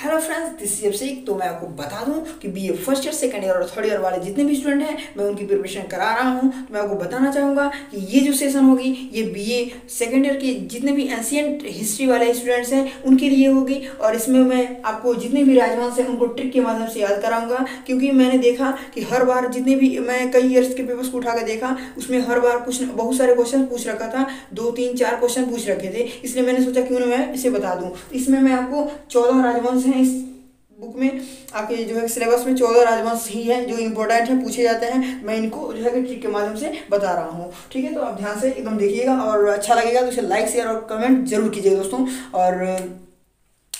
Hello friends this is Abhishek तो मैं आपको बता दूँ कि BA first year second year और थर्ड ईयर वाले जितने भी स्टूडेंट हैं, मैं उनकी प्रिपरेशन करा रहा हूँ। तो मैं आपको बताना चाहूँगा कि ये जो सेशन होगी, ये बीए सेकंड ईयर के जितने भी एंशियंट हिस्ट्री वाले स्टूडेंट्स हैं, उनके लिए होगी। और इसमें मैं आपको जितने भी राजवंश हैं, उनको ट्रिक के माध्यम से याद कराऊँगा। क्योंकि मैंने देखा कि हर बार जितने भी, मैं कई ईयर्स के पेपर्स को उठा कर देखा, उसमें हर बार कुछ बहुत सारे क्वेश्चन पूछ रखा था। दो, तीन, चार क्वेश्चन पूछ रखे थे। इसलिए मैंने सोचा क्यों ना मैं इसे बता दूँ। इसमें मैं आपको चौदह राजवंश हैं इस बुक में आपके जो है सिलेबस में चौदह राजवंश ही है जो इंपॉर्टेंट है, पूछे जाते हैं। मैं इनको जो है कि ट्रिक के माध्यम से बता रहा हूँ। ठीक है तो आप ध्यान से एकदम देखिएगा और अच्छा लगेगा तो इसे लाइक शेयर और कमेंट ज़रूर कीजिएगा दोस्तों। और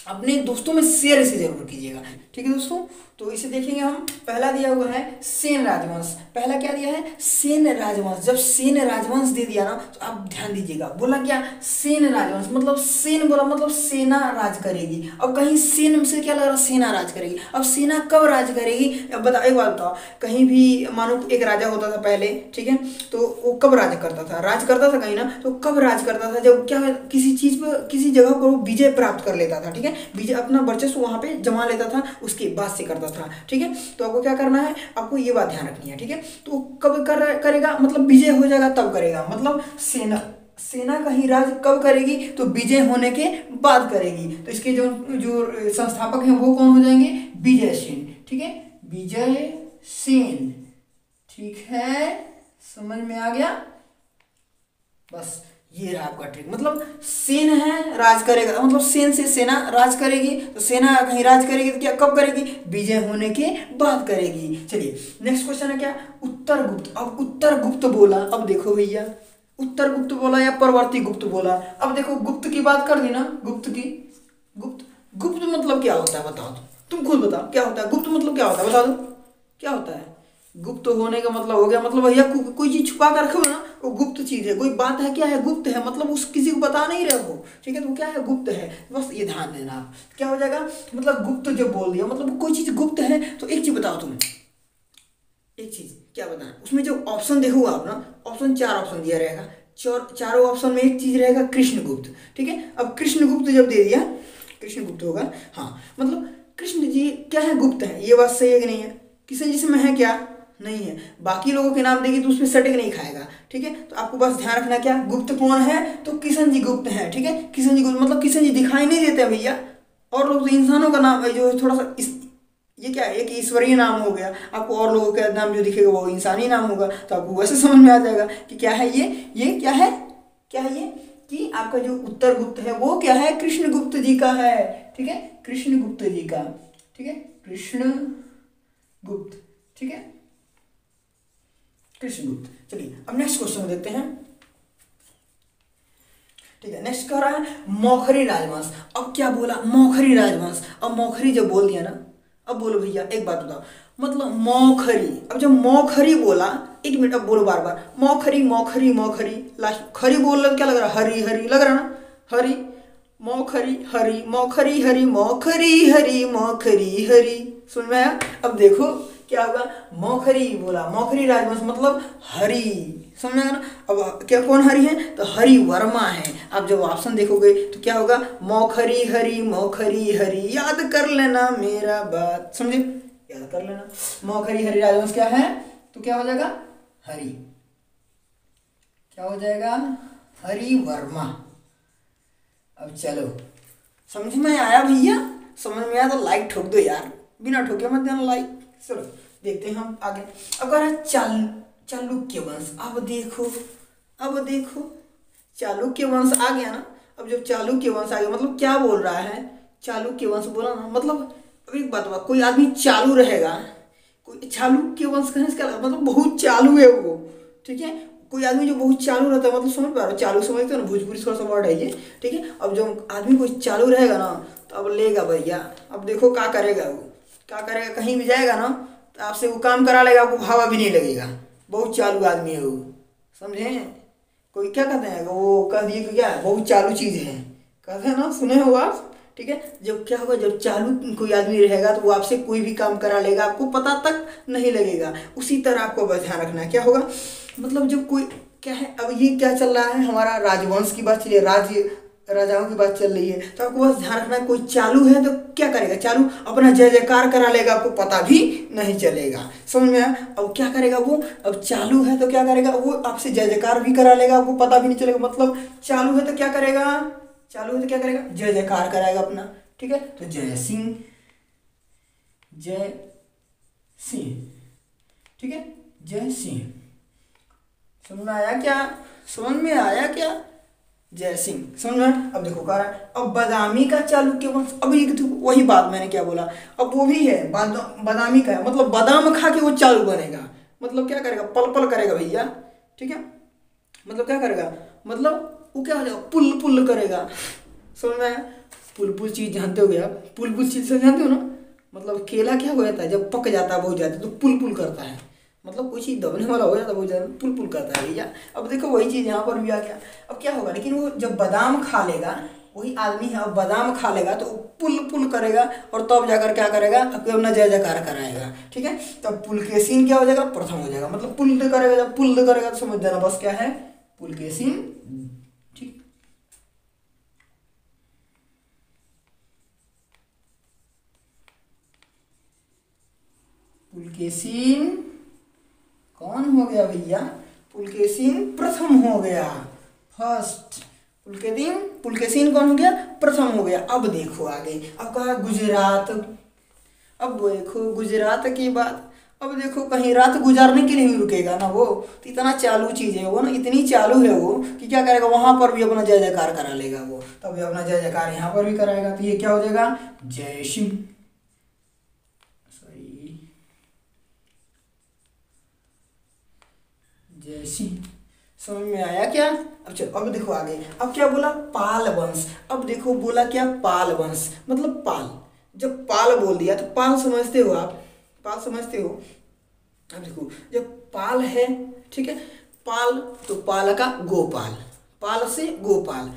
अपने दोस्तों में शेयर इसे ज़रूर कीजिएगा। ठीक है दोस्तों? तो इसे देखेंगे हम। पहला दिया हुआ है सेन राजवंश। पहला क्या दिया है? सेन राजवंश। जब सेन राजवंश दे दिया ना तो आप ध्यान दीजिएगा। बोला क्या? सेन राजवंश। मतलब सेन बोला मतलब सेना राज करेगी। अब कहीं सेन से क्या लग रहा सेना राज करेगी। अब सेना कब राज करेगी? अब बता एक बात बताओ। कहीं भी, मानो एक राजा होता था पहले, ठीक है? तो वो कब राज करता था? राज करता था कहीं ना तो कब राज करता था? जब क्या किसी चीज़ पर किसी जगह पर वो विजय प्राप्त कर लेता था, ठीक है? विजय, अपना वर्चस्व वहाँ पे जमा लेता था। उसके बाद से करता था, ठीक है? तो आपको क्या करना है? आपको ये बात ध्यान रखनी है, ठीक है? तो कब कर, करेगा? मतलब विजय हो जाएगा, तब करेगा। मतलब सेना सेना का ही राज कब करेगी? तो विजय होने के बाद करेगी। तो इसके जो जो संस्थापक हैं, वो कौन हो जाएँगे? विजय सेन, ठीक है? विजय सेन, ठीक है? समझ में आ गया? बस। ये रहा आपका ट्रिक मतलब सेन है, राज करेगा। मतलब सेन से सेना राज करेगी तो सेना कहीं राज करेगी तो क्या? कब करेगी? विजय होने के बाद करेगी। चलिए नेक्स्ट क्वेश्चन है क्या? उत्तर गुप्त अब उत्तर गुप्त बोला। अब देखो भैया उत्तर गुप्त बोला या परवर्ती गुप्त बोला? अब देखो, गुप्त की बात कर दी ना। गुप्त की, गुप्त गुप्त मतलब क्या होता है? बताओ। तुम खुद बताओ, क्या होता है? गुप्त मतलब क्या होता है? बता दो। क्या होता है? गुप्त होने का मतलब हो गया। मतलब भैया को, कोई चीज़ छुपा कर रखो ना वो गुप्त चीज़ है। कोई बात है क्या है? गुप्त है। मतलब उस किसी को बता नहीं रहे हो ठीक है तो क्या है? गुप्त है। बस ये ध्यान देना। आप क्या हो जाएगा? मतलब गुप्त जो बोल दिया मतलब कोई चीज़ गुप्त है तो एक चीज़ बताओ तुम एक चीज़ क्या बताना उसमें जो ऑप्शन देखो आप ना ऑप्शन चार ऑप्शन दिया रहेगा। चार चारों ऑप्शन में एक चीज़ रहेगा कृष्णगुप्त। ठीक है? अब कृष्णगुप्त जब दे दिया कृष्णगुप्त होगा। हाँ मतलब कृष्ण जी क्या है गुप्त है? ये बात सही है कि नहीं है? किसी जिसमें है क्या? नहीं है। बाकी लोगों के नाम देगी तो उसमें सटिक नहीं खाएगा, ठीक है? तो आपको बस ध्यान रखना क्या? गुप्त कौन है? तो किशन जी गुप्त है, ठीक है? किशन जी गुप्त मतलब किशन जी दिखाई नहीं देते भैया। और लोग तो इंसानों का नाम है, जो थोड़ा सा इस, ये क्या है? एक ईश्वरीय नाम हो गया। आपको और लोगों का नाम जो दिखेगा वो इंसानी नाम होगा। तो आपको वैसे समझ में आ जाएगा कि क्या है ये? ये क्या है? क्या है ये? कि आपका जो उत्तर गुप्त है, वो क्या है? कृष्ण गुप्त जी का है, ठीक है? कृष्ण गुप्त जी का, ठीक है? कृष्ण गुप्त, ठीक है? कृष्णगुप्त चलिए, अब नेक्स्ट क्वेश्चन देखते हैं। ठीक है नेक्स्ट कह रहा है, मौखरी राजवंश। अब क्या बोला? मौखरी राजवंश। अब मौखरी जब बोल दिया ना, अब बोलो भैया, एक बात बताओ। मतलब मौखरी। अब जब मौखरी बोला, एक मिनट, अब बोलो बार बार मौखरी मौखरी मौखरी लास्ट खरी बोल क्या लग रहा हरी हरी लग रहा ना? हरी, मौखरी हरी मौखरी हरी मौखरी हरी मौखरी, हरी। सुन में आया? अब देखो। क्या होगा? मौखरी बोला। मौखरी राजवंश मतलब हरि। समझ ना? अब क्या कौन हरि है? तो हरि वर्मा है। आप जब ऑप्शन देखोगे तो क्या होगा? मौखरी हरि मौखरी हरि। याद कर लेना मेरा बात। समझे? याद कर लेना। मौखरी हरि राजवंश क्या है? तो क्या हो जाएगा? हरि। क्या हो जाएगा? हरि वर्मा। अब चलो। समझ में आया भैया? समझ में आया तो लाइक ठोक दो यार। बिना ठोके मत देना लाइक चलो देखते हैं हम आगे। अब कह रहा है चाल चालुक्य वंश, अब देखो अब देखो चालुक्य वंश आ गया ना? अब जब चालुक्य वंश आ गया मतलब क्या बोल रहा है? चालुक्य वंश बोला ना मतलब अब एक बात बात कोई आदमी चालू रहेगा? कोई चालुक्य वंश कहने से मतलब बहुत चालू है वो, ठीक है? कोई आदमी जो बहुत चालू रहता है मतलब समझ पा रहे चालू समझते हो ना, भोजपुरी थोड़ा सा वर्ड है ये, ठीक है? अब जो आदमी कोई चालू रहेगा ना तो अब लेगा भैया, अब देखो क्या करेगा वो। क्या करेगा? कहीं भी जाएगा ना तो आपसे वो काम करा लेगा, आपको हवा भी नहीं लगेगा। बहुत चालू आदमी है वो, समझे? कोई क्या कहते हैं? वो कह दिए कि क्या बहुत चालू चीज़ है। कहते हैं ना, सुने हो आप? ठीक है? जब क्या होगा, जब चालू कोई आदमी रहेगा तो वो आपसे कोई भी काम करा लेगा, आपको पता तक नहीं लगेगा। उसी तरह आपको ध्यान रखना क्या होगा? मतलब जब कोई क्या है अब ये क्या चल रहा है? हमारा राजवंश की बात चलिए राज्य राजाओं की बात चल रही है। तो आपको बस ध्यान रखना कोई चालू है तो क्या करेगा? चालू अपना जय जयकार करा लेगा, आपको पता भी नहीं चलेगा। समझ में आया? अब क्या करेगा वो? अब चालू है तो क्या करेगा? वो आपसे जय जयकार भी करा लेगा, आपको पता भी नहीं चलेगा। मतलब चालू है तो क्या करेगा? चालू है तो क्या करेगा? जय जयकार कराएगा अपना। ठीक है? तो जय सिंह जय सिंह। ठीक है? जय सिंह। समझ में आया क्या? समझ में आया क्या? जय सिंह। समझ में? अब देखो, कह रहा है, अब बदामी का चालुक्य वंश अब ये तो वही बात मैंने क्या बोला। अब वो भी है बदामी का है। मतलब बादाम खा के वो चालू बनेगा। मतलब क्या करेगा? पल पल करेगा भैया। ठीक है? मतलब क्या करेगा? मतलब वो क्या हो जाएगा पुल पुल करेगा। समझ में पुल पुल चीज़ जानते हो गया पुल पुल चीज़ से जानते हो ना? मतलब केला क्या हो जाता है? जब पक जाता है, बहुत ज़्यादा तो पुल पुल करता है। मतलब कोई चीज़ दबने वाला हो जाता है बहुत ज़्यादा पुल पुल करता है भैया अब देखो वही चीज़ यहाँ पर भी आ गया। अब क्या होगा, लेकिन वो जब बादाम खा लेगा, वही आदमी है, अब बादाम खा लेगा तो पुल पुल करेगा और तब तो जाकर क्या करेगा? अब अपना जय जयकार कराएगा, ठीक है? तब पुल के सीन क्या हो जाएगा? प्रथम हो जाएगा। मतलब पुल करेगा, जब पुल करेगा तो समझ जाना बस क्या है? पुल के सीन पुलकेशिन कौन हो गया भैया? पुलकेशिन प्रथम हो गया। फ़र्स्ट पुलकेदिन पुलकेशिन कौन हो गया? प्रथम हो गया। अब देखो आगे। अब कहा गुजरात। अब देखो गुजरात की बात। अब देखो कहीं रात गुजारने के लिए भी रुकेगा ना वो। तो इतना चालू चीज़ है वो ना, इतनी चालू है वो कि क्या करेगा? वहाँ पर भी अपना जय जयकार करा लेगा वो। तब तो अपना जय जयकार यहाँ पर भी कराएगा। तो ये क्या हो जाएगा? जय सिंह जैसी। समझ में आया क्या? अब चलो, अब देखो आगे। अब क्या बोला? पाल वंश। अब देखो बोला क्या? पाल वंश। मतलब पाल। जब पाल बोल दिया तो पाल समझते हो आप। पाल समझते हो? अब देखो, जब पाल है, ठीक है, पाल तो पाल का गोपाल। पाल से गोपाल।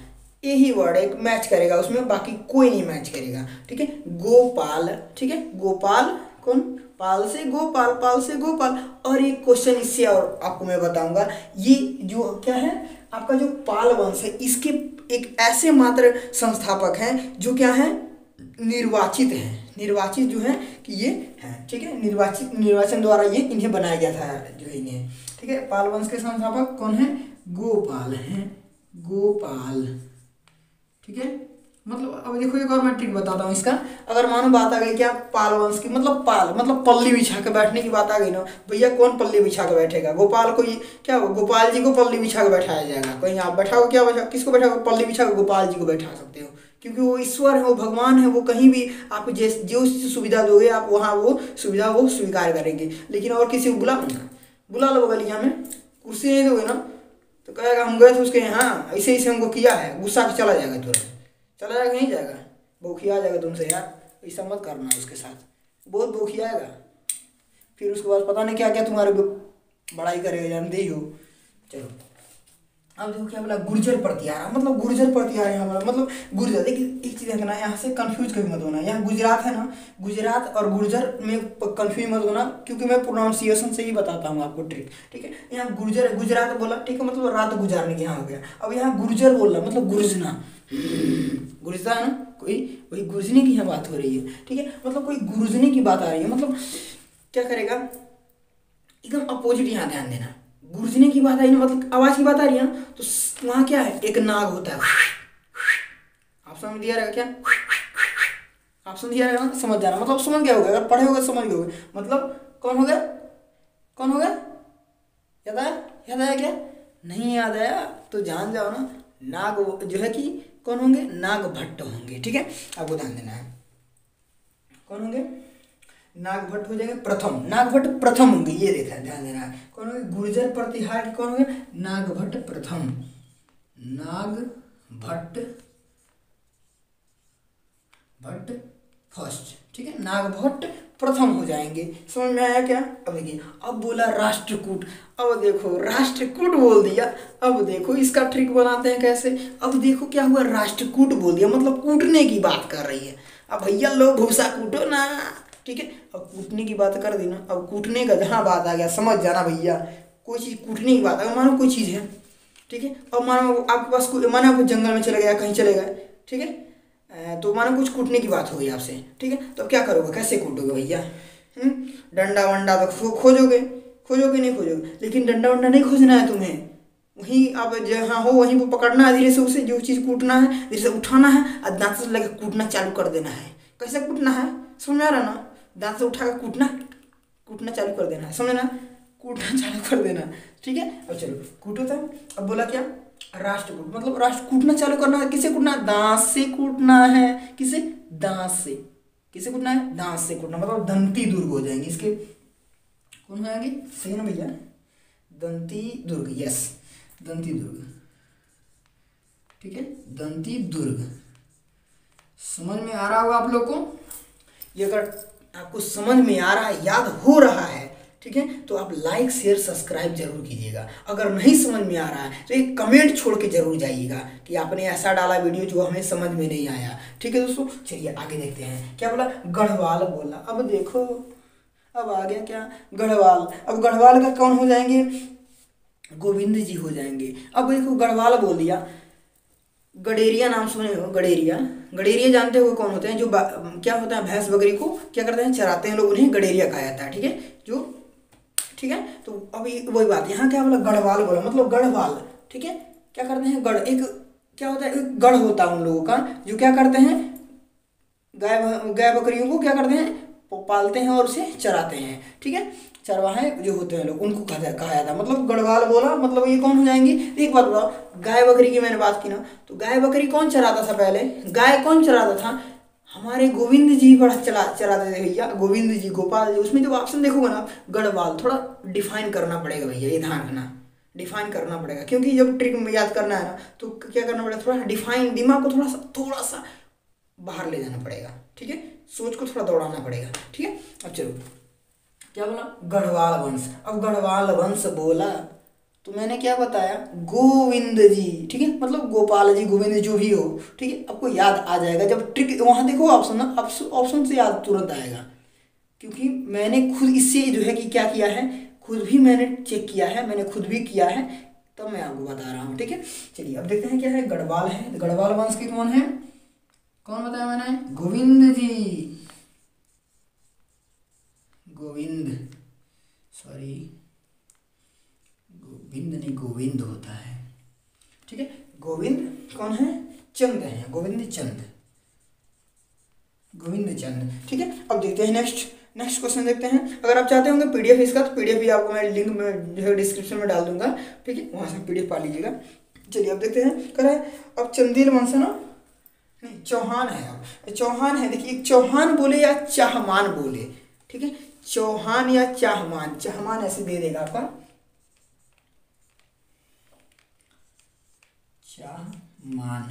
यही वर्ड एक मैच करेगा, उसमें बाकी कोई नहीं मैच करेगा। ठीक है? गोपाल, ठीक है? गोपाल कौन? पाल से गोपाल, पाल से गोपाल। और एक क्वेश्चन इससे और आपको मैं बताऊँगा। ये जो क्या है? आपका जो पाल वंश है, इसके एक ऐसे मात्र संस्थापक हैं जो क्या है? निर्वाचित हैं। निर्वाचित जो है कि ये हैं, ठीक है? निर्वाचित, निर्वाचन द्वारा ये इन्हें बनाया गया था, जो इन्हें। ठीक है? पाल वंश के संस्थापक कौन है? गोपाल हैं। गोपाल। ठीक है? मतलब अब देखो, एक और मैं ट्रिक बताता हूँ इसका। अगर मानो बात आ गई क्या पाल वंश की मतलब पाल मतलब पल्ली बिछा के बैठने की बात आ गई ना, भैया कौन पल्ली बिछा के बैठेगा? गोपाल को ही क्या गोपाल जी को पल्ली बिछा के बैठाया जाएगा। कहीं आप बैठाओ क्या बैठा, किसको बैठा पल्ली बिछा के गोपाल जी को बैठा सकते हो। क्योंकि वो ईश्वर है, वो भगवान है, वो कहीं भी आप जिस, जो सुविधा दोगे, आप वहाँ वो सुविधा वो स्वीकार करेंगे। लेकिन और किसी को बुला बुला लो बगलिया में। कुर्सी नहीं दोगे ना तो कहेगा, हम गए थे उसके यहाँ ऐसे ऐसे हमको किया है, गुस्सा के चला जाएगा तुरंत। चला जाएगा नहीं जाएगा। बोखिया आ जाएगा तुमसे यार, ऐसा मत करना उसके साथ। बहुत बोखिया आएगा। फिर उसके बाद पता नहीं क्या क्या तुम्हारे बड़ाई करेगा, जानते ही हो। चलो। अब देखो क्या बोला, गुर्जर प्रतिहार। मतलब गुर्जर प्रतिहार यहाँ पर। मतलब गुर्जर देखिए एक चीज़ देखना, यहाँ से कंफ्यूज कभी मत होना। यहाँ गुजरात है ना, गुजरात और गुर्जर में कंफ्यूज मत होना, क्योंकि मैं प्रोनाउंसिएशन से ही बताता हूँ आपको ट्रिक ठीक है? यहाँ गुर्जर, गुजरात बोला, ठीक है? मतलब रात गुजारने के यहाँ हो गया। अब यहाँ गुर्जर बोल रहा मतलब गुर्जना। गुर्जता है ना कोई वही गुर्जने की यहाँ बात हो रही है। ठीक है? मतलब कोई गुर्जने की बात आ रही है। मतलब क्या करेगा? एकदम अपोजिट यहाँ ध्यान देना। गुर्जने की बात आई ना मतलब आवाज़ की बात आ रही है ना तो वहाँ क्या है? एक नाग होता है। आप समझ दिया रहेगा क्या? आप समझ दिया रहेगा समझ जाना मतलब समझ गया होगा। अगर पढ़े होगा समझ गए मतलब कौन हो गया? कौन हो गया? याद आया? याद आया क्या? नहीं याद आया? तो जान जाओ ना, नाग जो है कि कौन होंगे? नाग भट्ट होंगे, ठीक है? आपको ध्यान देना है। कौन होंगे? नागभट्ट हो जाएँगे प्रथम। नागभट्ट प्रथम होंगे, ये देखा है, ध्यान देना है। कौन होंगे? गुर्जर प्रतिहार कौन होंगे? नागभट्ट प्रथम। नागभट्ट भट्ट भट्ट फ़र्स्ट, ठीक है? नागभट्ट प्रथम हो जाएँगे। समझ में आया क्या? अब देखिए, अब बोला राष्ट्रकूट। अब देखो, राष्ट्रकूट बोल दिया। अब देखो, इसका ट्रिक बनाते हैं कैसे? अब देखो क्या हुआ, राष्ट्रकूट बोल दिया। मतलब कूटने की बात कर रही है। अब भैया लो भूसा कूटो ना। ठीक है? अब कूटने की बात कर दी ना अब कूटने का जहाँ बात आ गया, समझ जाना भैया। कोई चीज़ कूटने की बात अगर मानो कोई चीज़ है। ठीक है? और मानो आपके पास कोई, मानो जंगल में चले गया कहीं चले गए। ठीक है? तो मानो कुछ कूटने की बात हो गई आपसे, ठीक है? तो अब क्या करोगे? कैसे कूटोगे भैया? हम्म? डंडा वंडा तो खो, खोजोगे? खोजोगे नहीं खोजोगे? लेकिन डंडा वंडा नहीं खोजना है तुम्हें। वहीं आप जहाँ हो वहीं पर पकड़ना है धीरे से उसे, जो चीज़ कूटना है, धीरे से उठाना है, और दांत से लगे कूटना चालू कर देना है। कैसे कूटना है? समझ आ रहा ना? दांत से उठा कर कूटना कूटना चालू कर देना है, समझ ना कूटना चालू कर देना ठीक है? अब चलो, कूटो था अब बोला क्या? राष्ट्र कूट मतलब राष्ट्र कूटना चालू करना है, किसे कूटना दांत से कूटना है। किसे? दांत से। किसे कूटना है? दांत से कूटना मतलब दंती दुर्ग हो जाएँगे। इसके कौन हो जाएँगे सही ना भैया। दंती दुर्ग यस दंती दुर्ग। ठीक है? दंती दुर्ग। समझ में आ रहा होगा आप लोग को? ये अगर आपको समझ में आ रहा है, याद हो रहा है ठीक है? तो आप लाइक शेयर सब्सक्राइब ज़रूर कीजिएगा। अगर नहीं समझ में आ रहा है तो एक कमेंट छोड़ के ज़रूर जाइएगा कि आपने ऐसा डाला वीडियो जो हमें समझ में नहीं आया। ठीक है दोस्तों? चलिए आगे देखते हैं। क्या बोला? गढ़वाल बोला। अब देखो, अब आ गया क्या? गढ़वाल। अब गढ़वाल का कौन हो जाएँगे? गोविंद जी हो जाएँगे। अब देखो, गढ़वाल बोल दिया। गडेरिया नाम सुने हो? गडेरिया। गडेरिया जानते हो कौन होते हैं? जो क्या होता है? भैंस बकरी को क्या करते हैं? चराते हैं लोग उन्हें। गडेरिया कहा जाता है, ठीक है? जो ठीक है? तो अभी वही बात, यहाँ क्या बोला? गढ़वाल बोला मतलब गढ़वाल, ठीक है? क्या करते हैं? गढ़, एक, क्या होता है? एक गढ़ होता है उन लोगों का, जो क्या करते हैं? गाय गाय बकरियों को क्या करते हैं? पालते हैं और उसे चराते हैं, ठीक है? चरवाहे जो होते हैं लोग, उनको कहा जाता है। मतलब गढ़वाल बोला मतलब ये कौन हो जाएँगे? एक बात बताओ, गाय बकरी की मैंने बात की ना तो गाय बकरी कौन चराता था पहले? गाय कौन चराता था? हमारे गोविंद जी बड़ा चला चलाते थे भैया। गोविंद जी, गोपाल जी, उसमें जब ऑप्शन देखोगे ना, गढ़वाल, थोड़ा डिफाइन करना पड़ेगा भैया, ये ध्यान रखना। डिफाइन करना पड़ेगा, क्योंकि जब ट्रिक में याद करना है ना तो क्या करना पड़ेगा, थोड़ा डिफाइन दिमाग को थोड़ा सा थोड़ा सा बाहर ले जाना पड़ेगा, ठीक है? सोच को थोड़ा दौड़ाना पड़ेगा, ठीक है? अब चलो, क्या बोला? गढ़वाल वंश। अब गढ़वाल वंश बोला तो मैंने क्या बताया? गोविंद जी ठीक है? मतलब गोपाल जी गोविंद जो भी हो, ठीक है? आपको याद आ जाएगा। जब ट्रिक वहाँ देखो ऑप्शन ना ऑप्शन से याद तुरंत आएगा। क्योंकि मैंने खुद इससे जो है कि क्या किया है? खुद भी मैंने चेक किया है, मैंने खुद भी किया है। तब मैं आपको बता रहा हूँ, ठीक है? चलिए, अब देखते हैं क्या है गढ़वाल है। गढ़वाल वंश की कौन है? कौन बताया मैंने? गोविंद जी गोविंद सॉरी गोविंद नहीं, गोविंद होता है। ठीक है? गोविंद कौन है? चंद है। गोविंद चंद। गोविंद चंद। ठीक है? अब देखते हैं नेक्स्ट नेक्स्ट क्वेश्चन देखते हैं। अगर आप चाहते होंगे पीडीएफ इसका तो पीडीएफ भी आपको मैं लिंक में जो है डिस्क्रिप्शन में डाल दूँगा। ठीक है? वहाँ से पीडीएफ पा लीजिएगा। चलिए, अब देखते हैं। कह रहे हैं, अब चंदील वंश ना? नहीं, चौहान है अब। चौहान है। देखिए चौहान बोले या चाहमान बोले। ठीक है? चौहान या चाहमान। चाहमान ऐसे दे देगा आपका। चाहमान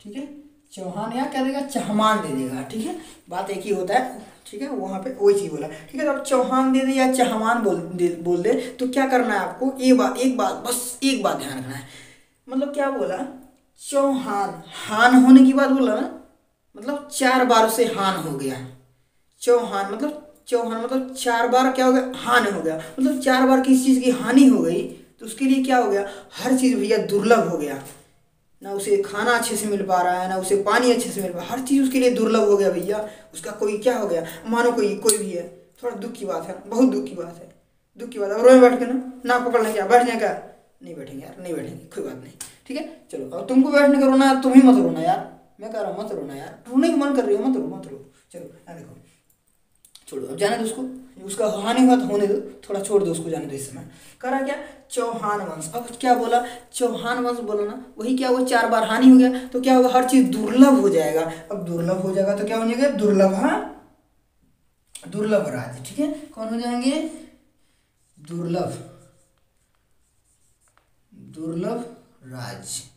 ठीक है? चौहान या क्या देगा, चहमान दे देगा, ठीक है? बात एक ही होता है, ठीक है? वहाँ पे वही चीज़ बोला। ठीक है तो अब चौहान दे दे या चहमान बोल दे बोल दे तो क्या करना है आपको? एक बात एक बात, बस एक बात ध्यान रखना है। मतलब क्या बोला? चौहान, हान होने की बात बोला ना? मतलब चार बार उसे हान हो गया। चौहान मतलब चौहान मतलब चार बार क्या हो गया? हान हो गया। मतलब चार बार किसी चीज़ की हानि हो गई? तो उसके लिए क्या हो गया? हर चीज़ भैया दुर्लभ हो गया। ना उसे खाना अच्छे से मिल पा रहा है, ना उसे पानी अच्छे से मिल पा हर चीज़ उसके लिए दुर्लभ हो गया भैया। उसका कोई क्या हो गया? मानो कोई कोई भी है। थोड़ा दुख की बात है, बहुत दुख की बात है। दुख की बात है। रोए बैठ के ना ना पकड़ लें क्या? बैठ जाए क्या नहीं बैठेंगे यार, नहीं बैठेंगे, कोई बात नहीं। ठीक है? चलो और तुमको बैठने का रोना तुम ही मत रोना यार। मैं कह रहा हूँ मत रोना यार। रोने की मन कर रही हो, मत रो मत रो। चलो देखो। छोड़ो अब जाने दो उसको। उसका हानि हुआ तो होने दो। थोड़ा छोड़ दो उसको जाने दो इस समय। करा क्या? चौहान वंश। अब क्या बोला? चौहान वंश बोला ना, वही क्या हुआ? चार बार हानि हो गया। तो क्या होगा? हर चीज़ दुर्लभ हो जाएगा। अब दुर्लभ हो जाएगा तो क्या हो जाएगा दुर्लभ हाँ? दुर्लभ राज्य, ठीक है? कौन हो जाएँगे? दुर्लभ। दुर्लभ राज्य।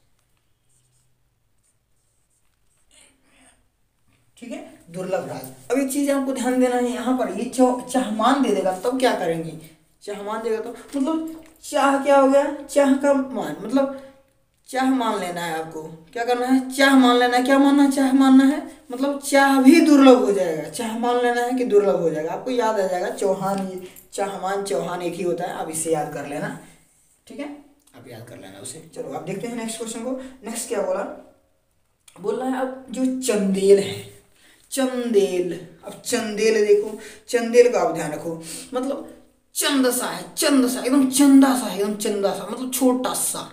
ठीक है? दुर्लभ राज। अब एक चीज़ आपको ध्यान देना है यहाँ पर, ये चाहमान दे देगा, तब क्या करेंगे? चाहमान देगा तो मतलब चाह क्या हो गया? चाह का मान मतलब चाह मान लेना है आपको। क्या करना है? चाह मान लेना है। क्या मानना है? चाह मानना है। मतलब चाह भी दुर्लभ हो जाएगा। चाह मान लेना है कि दुर्लभ हो जाएगा। आपको याद आ जाएगा, चौहान चाहमान चौहान एक ही होता है। आप इसे याद कर लेना। ठीक है? आप याद कर लेना उसे। चलो, आप देखते हैं नेक्स्ट क्वेश्चन को। नेक्स्ट क्या बोला? बोल रहा है, अब जो चंदेल है चंदेल। अब चंदेल देखो चंदेल का आप ध्यान रखो। मतलब चंद सा है चंद सा एकदम चंदा सा है एकदम चंदा सा मतलब छोटा सा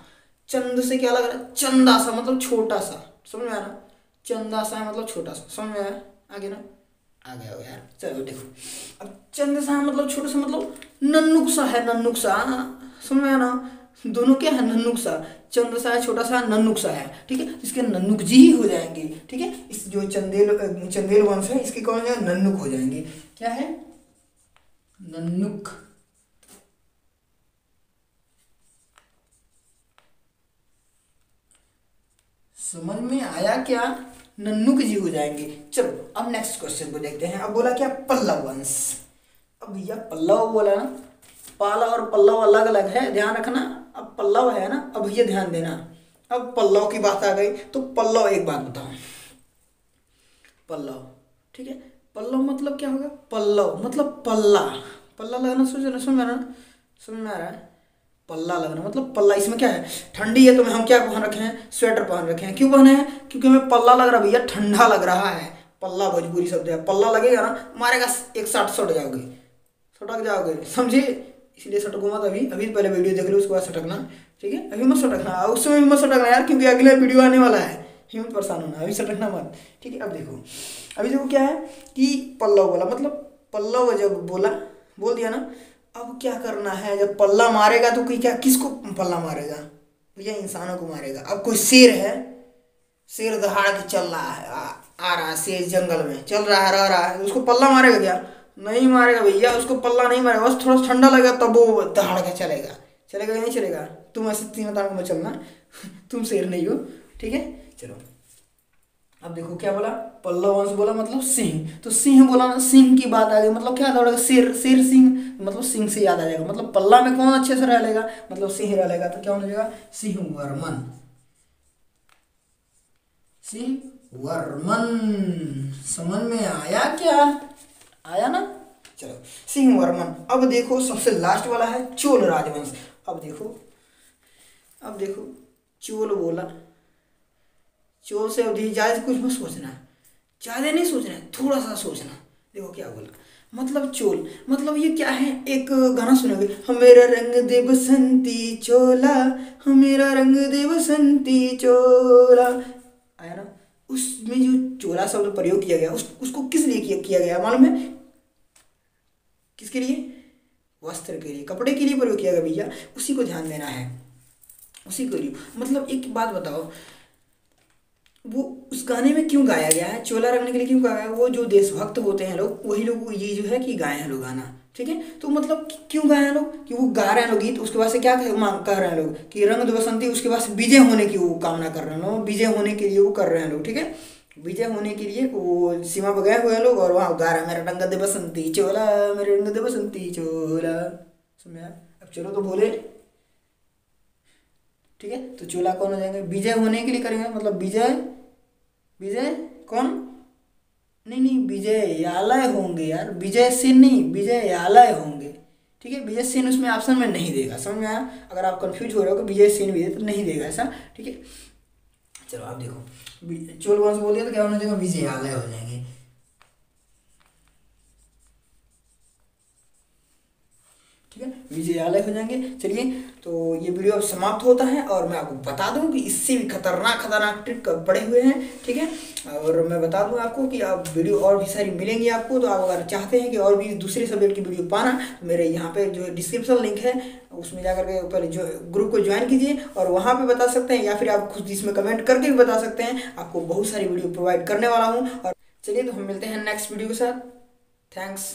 चंद से क्या लग रहा है? चंदा सा मतलब छोटा सा समझ में आया ना चंदा सा है मतलब छोटा सा समझ में आया आगे ना? आ गया हो यार चलो देखो। अब चंद सा है मतलब छोटा सा मतलब नन्नुक सा है नन्नुक सा समझ में आया ना दोनों क्या है? नन्नुक सा। चंद सा छोटा सा, नन्नुक सा है। ठीक है? इसके नन्नुक जी ही हो जाएँगे। ठीक है? इस जो चंदेल चंदेल वंश है, इसके कौन है? नन्नुक हो जाएँगे। क्या है? नन्नुक। समझ में आया क्या? नन्नुक जी हो जाएँगे। चलो, अब नेक्स्ट क्वेश्चन को देखते हैं। अब बोला क्या? पल्लव वंश। अब भैया, पल्लव बोला ना? पाला और पल्लव अलग अलग है। ध्यान रखना। अब पल्लव है ना, अब भैया ध्यान देना। अब पल्लव की बात आ गई तो पल्लव एक बात बताओ। पल्लव, ठीक है? पल्लव मतलब क्या होगा? पल्लव मतलब पल्ला। पल्ला लगाना सोच रहे आ रहा समझ में आ रहा है? पल्ला लगना मतलब पल्ला, इसमें क्या है? ठंडी है तो हम क्या पहन रखे हैं? स्वेटर पहन रखे हैं। क्यों पहने हैं? क्योंकि हमें पल्ला लग रहा भैया, ठंडा लग रहा है। पल्ला भोजपुरी शब्द है। पल्ला लगेगा ना मारेगा एक साठ सट जाओगे सटक जाओगे समझे इसलिए सटको मत अभी अभी पहले वीडियो देख लो उसके बाद सटकना। ठीक है? अभी मत सटकना। उस समय मत सटकना यार क्योंकि अगले वीडियो आने वाला है। हिम्मत परेशान होना अभी सटकना मत। ठीक है? अब देखो। अभी देखो क्या है कि पल्लव बोला मतलब पल्लव जब बोला बोल दिया ना अब क्या करना है? जब पल्ला मारेगा तो कोई क्या किसको पल्ला मारेगा? भैया इंसानों को मारेगा। अब कोई शेर है? शेर दहाड़ के चल रहा है आ, आ रहा है शेर जंगल में। चल रहा है रह रहा है। उसको पल्ला मारेगा क्या? नहीं मारेगा भैया, उसको पल्ला नहीं मारेगा, बस थोड़ा ठंडा लगेगा, तब वो दहाड़ के चलेगा। चलेगा नहीं चलेगा? तुम ऐसे तीन तार में चलना, तुम शेर नहीं हो, ठीक है? चलो। अब देखो क्या बोला? पल्लव वंश बोला मतलब सिंह। तो सिंह बोला ना सिंह की बात आ गई मतलब क्या दौड़ेगा? शेर शेर सिंह मतलब सिंह से याद आ जाएगा। मतलब पल्ला में कौन अच्छे से रह लेगा? मतलब सिंह रह लेगा तो क्या होना जाएगा सिंह वर्मन सिंह वर्मन समझ में आया क्या? आया ना? चलो सिंह वर्मन अब देखो सबसे लास्ट वाला है चोल राजवंश। अब देखो अब देखो, चोल बोला। चोर से अवधि ज़्यादा कुछ मत सोचना। ज़्यादा नहीं सोचना, थोड़ा सा सोचना। देखो क्या बोला। मतलब चोल मतलब ये क्या है? एक गाना सुनोगे हमेरा रंग दे बसंती चोला हमेरा रंग दे बसंती चोला। आया ना? उसमें जो चोला शब्द प्रयोग किया गया उस उसको किस लिए किया, किया गया मालूम है? किसके लिए? वस्त्र के लिए कपड़े के लिए प्रयोग किया गया भैया। उसी को ध्यान देना है। उसी को लिए। मतलब एक बात बताओ वो उस गाने में क्यों गाया गया है? चोला रखने के लिए क्यों गाया गया वो जो देशभक्त होते हैं लोग वही लोग ये जो है कि गाए हैं लोग गाना। ठीक है? तो मतलब क्यों गाए हैं लोग? कि वो गा रहे हैं लोग गीत, उसके बाद से क्या मांग कर रहे हैं लोग? कि रंग बसंती, उसके बाद विजय होने की वो कामना कर रहे हैं लोग। विजय होने के लिए वो कर रहे हैं लोग, ठीक है? विजय होने के लिए वो सीमा पर गए हुए हैं लोग और वहाँ गा रहे हैं, मेरा रंग दे बसंती चोला, मेरे रंग दे बसंती चोला। समझा अब चलो तो बोले। ठीक है? तो चोला कौन हो जाएँगे? विजय होने के लिए करेंगे मतलब विजय विजय कौन? नहीं नहीं विजय यालय होंगे यार। विजय सेन नहीं, विजयालय होंगे। ठीक है, विजय सेन उसमें ऑप्शन में नहीं देगा। समझ में आया? अगर आप कंफ्यूज हो रहे हो कि विजय सेन विजय तो नहीं देगा ऐसा। ठीक है? चलो, आप देखो। चोल वंश बोल दिया तो क्या होना चाहिए? विजय यालय हो जाएँगे ठीक है विजयालय हो जाएँगे। चलिए तो ये वीडियो अब समाप्त होता है और मैं आपको बता दूँ कि इससे भी खतरनाक खतरनाक ट्रिक पड़े हुए हैं, ठीक है? और मैं बता दूँ आपको कि आप वीडियो और भी सारी मिलेंगी आपको तो आप अगर चाहते हैं कि और भी दूसरे सब्जेक्ट की वीडियो पाना तो मेरे यहाँ पे जो डिस्क्रिप्शन लिंक है, उसमें जाकर के ऊपर जो ग्रुप को ज्वाइन कीजिए और वहाँ पर बता सकते हैं या फिर आप खुद इसमें कमेंट करके भी बता सकते हैं। आपको बहुत सारी वीडियो प्रोवाइड करने वाला हूँ और चलिए तो हम मिलते हैं नेक्स्ट वीडियो के साथ। थैंक्स